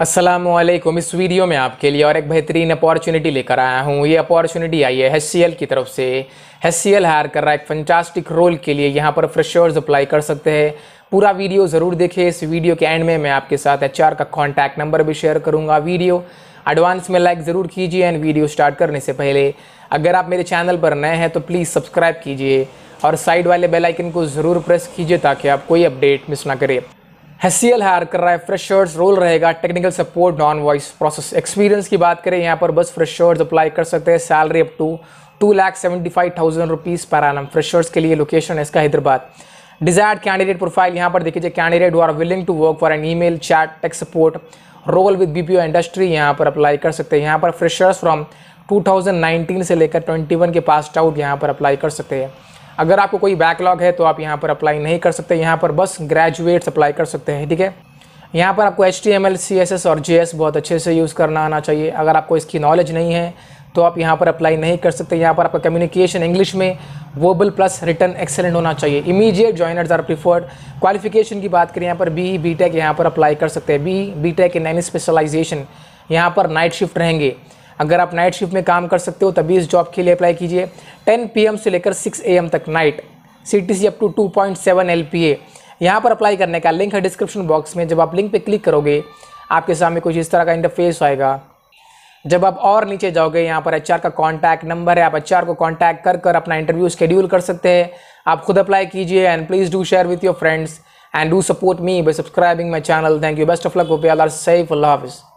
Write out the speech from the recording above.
असलम इस वीडियो में आपके लिए और एक बेहतरीन अपॉर्चुनिटी लेकर आया हूँ। ये अपॉर्चुनिटी आई है एच की तरफ़ से। एच हायर कर रहा है एक फंटास्टिक रोल के लिए। यहाँ पर फ्रेशर्स अप्लाई कर सकते हैं। पूरा वीडियो ज़रूर देखें। इस वीडियो के एंड में मैं आपके साथ एचआर का कॉन्टैक्ट नंबर भी शेयर करूँगा। वीडियो एडवांस में लाइक ज़रूर कीजिए एंड वीडियो स्टार्ट करने से पहले। अगर आप मेरे चैनल पर नए हैं तो प्लीज़ सब्सक्राइब कीजिए। और साइड वाले बेल आइकन को ज़रूर प्रेस कीजिए ताकि आप कोई अपडेट मिस ना करें। हेसीएल हायर कर रहा है फ्रेशर्स रोल रहेगा technical support non voice process experience की बात करें, यहाँ पर बस फ्रेशर्स अप्लाई कर सकते हैं salary up to two lakh seventy five thousand rupees पर एनम फ्रेशर्स के लिए लोकेशन है इसका हैदराबाद. डिजायर्ड कैंडिडेट प्रोफ़ाइल यहाँ पर देखिए candidate are willing to work for an email chat tech support role with B P O industry यहाँ पर अप्लाई कर सकते हैं. यहाँ पर फ्रेशर्स फ्रॉम 2019 से लेकर 21 के पास आउट यहाँ पर अप्लाई कर सकते हैं. अगर आपको कोई बैकलॉग है तो आप यहाँ पर अप्लाई नहीं कर सकते। यहाँ पर बस ग्रेजुएट्स अप्लाई कर सकते हैं, ठीक है? यहाँ पर आपको H T M L C S S और जे एस बहुत अच्छे से यूज़ करना आना चाहिए। अगर आपको इसकी नॉलेज नहीं है तो आप यहाँ पर अप्लाई नहीं कर सकते। यहाँ पर आपका कम्युनिकेशन इंग्लिश में वर्बल प्लस रिटर्न एक्सेलेंट होना चाहिए। Immediate joiners are preferred qualification की बात करें, यहाँ पर बी बी टेक यहाँ पर अप्लाई कर सकते हैं। B B tech in any specialization यहाँ पर नाइट शिफ्ट रहेंगे। अगर आप नाइट शिफ्ट में काम कर सकते हो, तभी इस जॉब के लिए अप्लाई कीजिए। 10 पीएम से लेकर 6 एएम तक night C T C up to two point seven L P A यहाँ पर अप्लाई करने का लिंक है डिस्क्रिप्शन बॉक्स में। जब आप लिंक पे क्लिक करोगे, आपके सामने कुछ इस तरह का इंटरफेस आएगा। जब आप और नीचे जाओगे, यहाँ पर एचआर का कॉन्टैक्ट नंबर है। आप एचआर को कॉन्टैक्ट कर कर अपना इंटरव्यू शेड्यूल कर सकते हैं। आप खुद अप्लाई कीजिए and please do share with your friends and do support me by subscribing my channel thank you best of luck अल्लाह सैफ अल्लाह हाफिज़